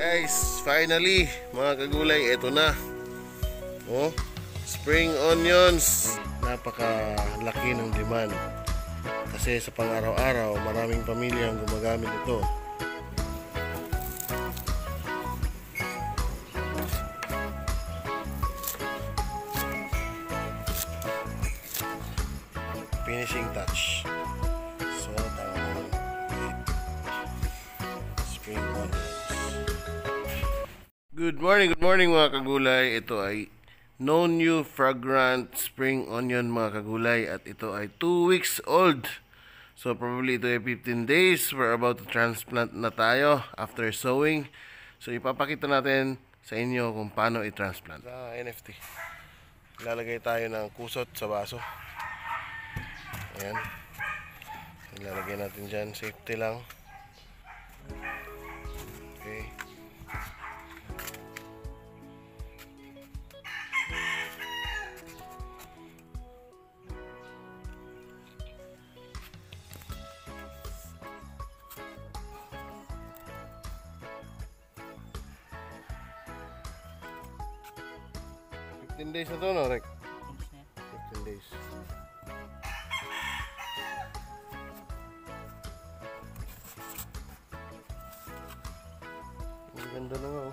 Guys, finally, mga kagulay, ito na. Oh, spring onions. Napakalaki ng demand. Kasi sa pang-araw-araw, maraming pamilya ang gumagamit ito. Finishing touch. Good morning, good morning mga kagulay. Ito ay No New Fragrant Spring Onion mga kagulay at ito ay 2 weeks old. So probably ito ay 15 days. We're about to transplant na tayo after sowing. So ipapakita natin sa inyo kung paano i-transplant. Sa NFT. Lalagay tayo ng kusot sa baso. Ayan. Ilalagay natin dyan. Safety lang. 15 days na to, no, Rek? 15 days. 15 days. Ganda na nga. Oh.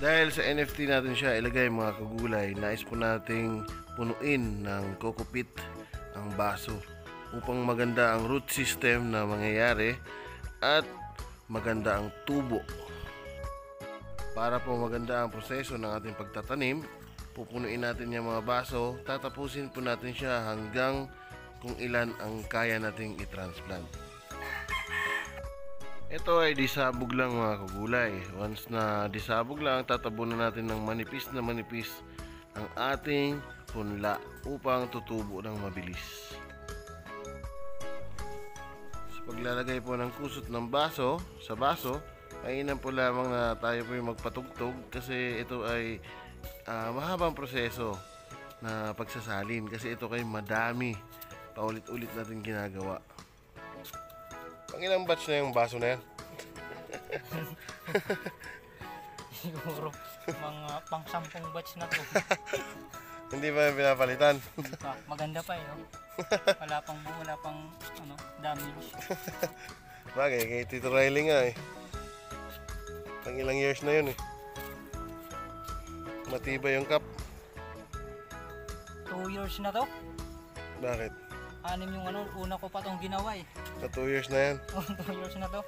Dahil sa NFT natin siya ilagay mga kagulay, nais po nating punuin ng kokopit ang baso upang maganda ang root system na mangyayari at maganda ang tubo para po maganda ang proseso ng ating pagtatanim, pupunuin natin yung mga baso, tatapusin po natin siya hanggang kung ilan ang kaya nating i-transplant. Ito ay disabog lang mga kagulay. Once na disabog lang, tatabunan natin ng manipis na manipis ang ating punla upang tutubo ng mabilis. Sa paglalagay po ng kusot ng baso sa baso, Kainan po lamang na tayo po yung magpatugtog kasi ito ay ah, mahabang proseso na pagsasalin kasi ito kay madami paulit-ulit natin ginagawa. Pang ilang batch na yung baso na yan? Siguro mga pang sampung batch na to. Hindi ba yung pinapalitan? Hindi pa. Maganda pa eh. No? Wala pang wala pang ano, damage. Bagay, kay Tito Riley nga eh. Pang ilang years na yun eh. Matibay yung cup. 2 years na to. Bakit? Anim yung ano, una ko pa tong ginawa eh. Sa 2 years na yan. 2 years na to.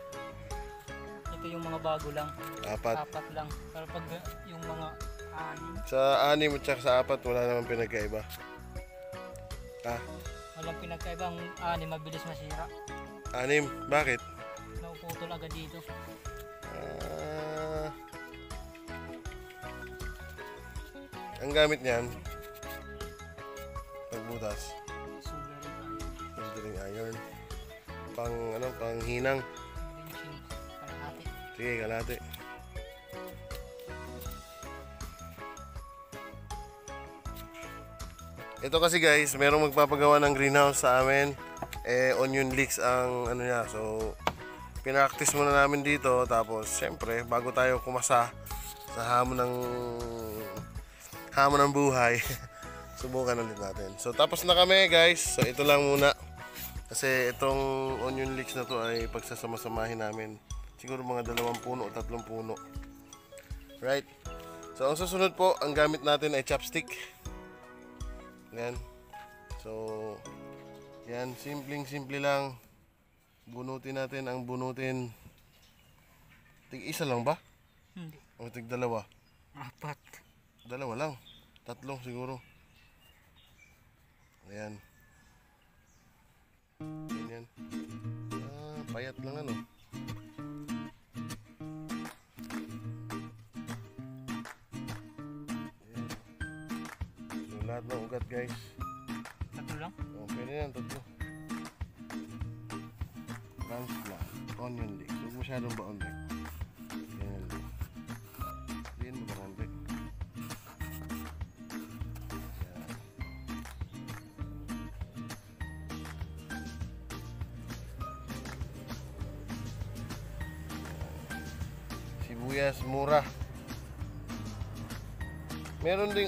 Ito yung mga bago lang. Apat. Apat lang. Pero pag yung mga anim, Sa anim at saka sa apat, wala namang pinagkaiba. Ah, walang pinagkaiba. Ang anim mabilis masira. anim. Bakit? Nauputol agad dito. Ah, ang gamit niyan, pagbutas, soldering iron. Pang ano, pang hinang. Sige, kalate. Ito kasi guys, merong magpapagawa ng greenhouse sa amin. Eh, onion leeks ang ano niya. So, pinractice muna namin dito. Tapos, syempre, bago tayo kumasa sa hamon ng hamon ng buhay, subukan ulit natin. So, tapos na kami guys. So, ito lang muna. Kasi itong onion leeks na to ay pagsasama-samahin namin. Siguro mga dalawang puno o tatlong puno. Right? So, ang susunod po, ang gamit natin ay chopstick. Yan. So, yan. Simpleng-simple lang. Bunutin natin ang bunutin. Tig isa lang ba? Hindi. O tig dalawa? Apat. Dalawa lang. Tatlo siguro. Ayan. Ganyan. Ah, payat lang ano. Ayan. So, lahat ng ugat guys. Tatlo lang. O, pwede yan, tatlo. Transplant. Onion leeks. Huwag masyadong baon, Rick.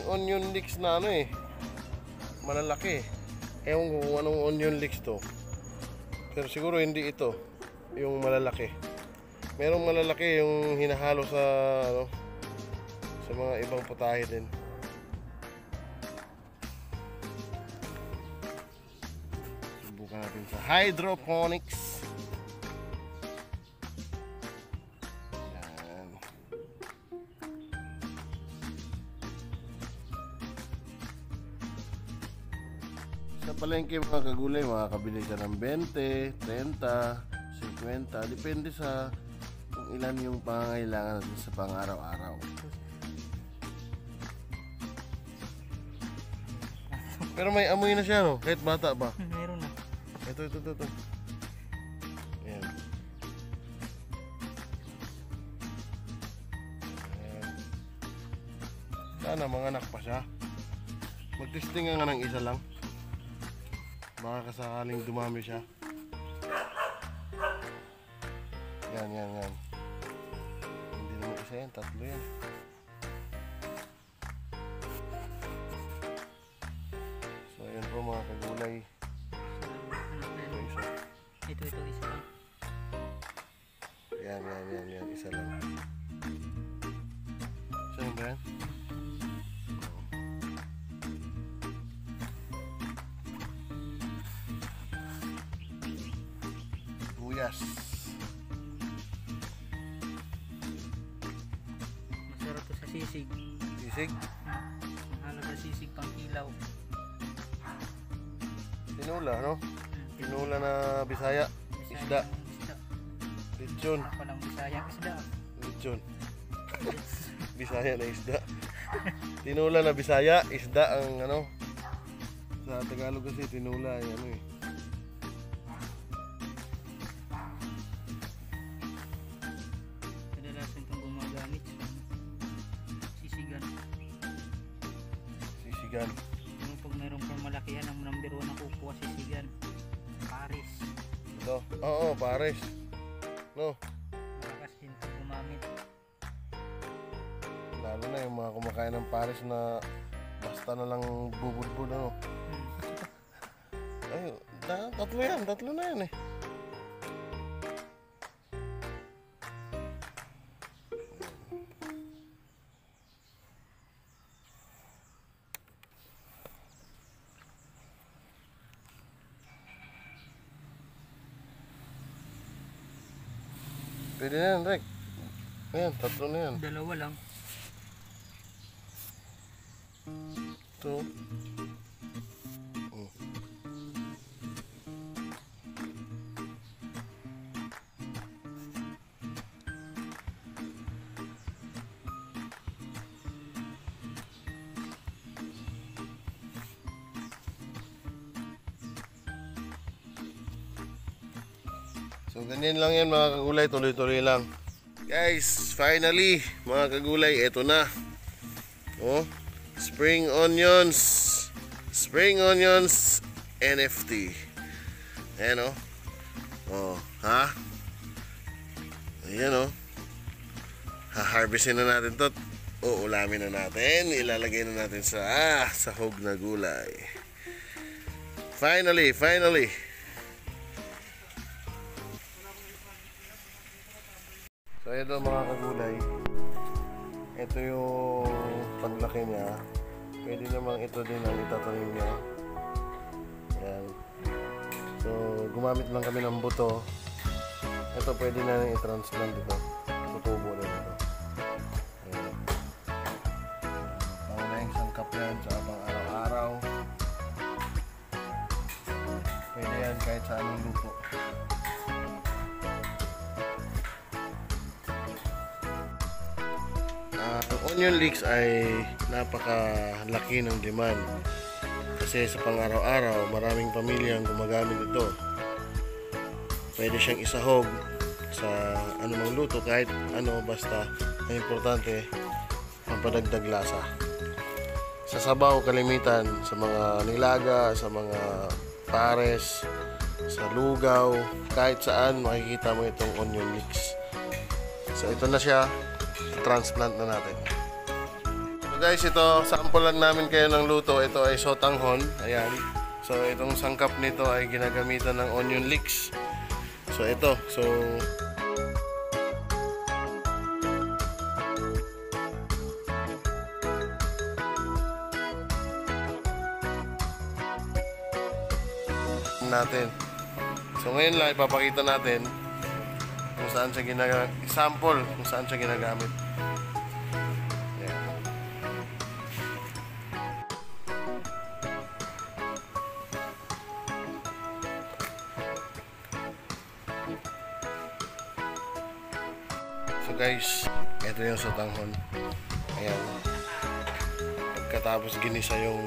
Onion leeks na ano eh. Malalaki. Ewan ko kung anong onion leeks to. Pero siguro hindi ito. Yung malalaki. Merong malalaki yung hinahalo sa ano sa mga ibang putahe din. Subukan natin sa hydroponics. Sa palengke mga kagulay, makakabili ka ng 20, 30, 50. Depende sa kung ilan yung pangangailangan natin sa pang-araw-araw. Pero may amoy na siya, no? Kahit bata ba? Hmm, Meron na. Ito, ito, ito, ito. Ayan. Ayan. Sana mga anak pa siya. Magtesting nga ng isa lang. Baka kasakaling dumami siya. Yan, yan, yan. Hindi naman isa yan, tatlo yan. So, ayan po mga kagulay. Ito isa. Ito, ito, isa lang. Yan, yan, yan, yan. Isa lang. Isa lang ba yan? Sisig. Sisig. Mahalo sa sisig pang kilaw. Tinula, no? Tinula na Bisaya. Isda. Isda. Lechon. Ako lang bisayang isda. Lechon. Bisaya na isda. Tinula na Bisaya. Isda ang ano. Sa Tagalog kasi tinula ay ano eh. Pares. No. Din ito gumamit. Lalo na yung mga kumakain ng pares na basta na lang bubudbud ano. Hmm. Ay, ta- tatlo yan, tatlo na yan eh. Pwede na yan, Rek. Ayan, tatlo na yan. Dalawa lang. Ito. So ganyan lang yan mga kagulay, tuloy-tuloy lang. Guys, finally, mga kagulay, eto na. Oh, spring onions. Spring onions NFT. Ayan oh. Oh, ha? Ayan oh. Ha-harvestin na natin to. Uulamin na natin. Ilalagay na natin sa ah, sahog na gulay. Finally, finally. Ito mga kagulay. Ito yung paglaki niya. Pwede namang ito din ang itatanim niya. Ayan. So, gumamit lang kami ng buto. Ito pwede na nang i-transplant dito. Tutubo na dito. Ayan. Pangunahing sangkap yan sa abang araw-araw. Pwede yan kahit sa anong luto. Onion leeks ay napakalaki ng demand. Kasi sa pang-araw-araw, maraming pamilya ang gumagamit ito. Pwede siyang isahog sa anumang luto kahit ano basta ang importante ang padagdag lasa. Sa sabaw kalimitan sa mga nilaga, sa mga pares, sa lugaw, kahit saan makikita mo itong onion leeks. So ito na siya. transplant na natin. Guys, ito, sample lang namin kayo ng luto. Ito ay sotanghon. Ayan. So, itong sangkap nito ay ginagamitan ng onion leeks. So, ito. So, natin. So, ngayon lang ipapakita natin kung saan siya ginagamit. Sample kung saan siya ginagamit. Guys, ito yung sotanghon. Ayan. Pagkatapos ginisa yung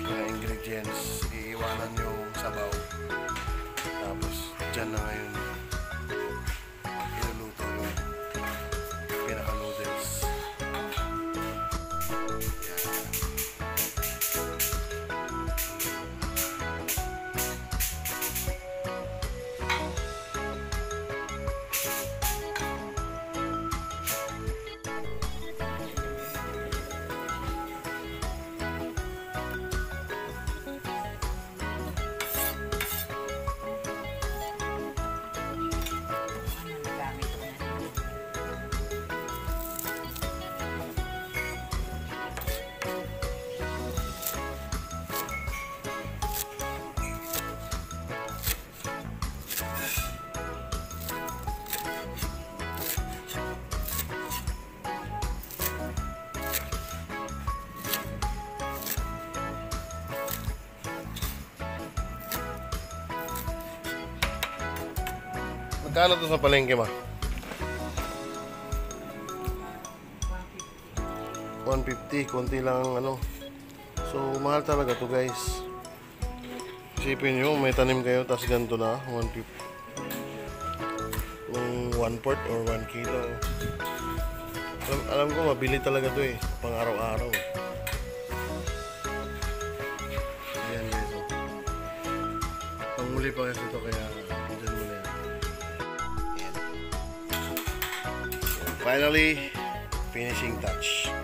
mga ingredients, iiwanan yung sabaw. Tapos, dyan na ngayon Magkano to sa palengke ma? 150, konti lang ang ano. So, mahal talaga to guys. Isipin nyo, may tanim kayo, tapos ganito na, 150. Kung 1 port or 1 kilo. Alam, alam ko, mabili talaga to eh, pang araw-araw. Ayan guys, oh. Panguli pa kasi ito, kaya finally, finishing touch.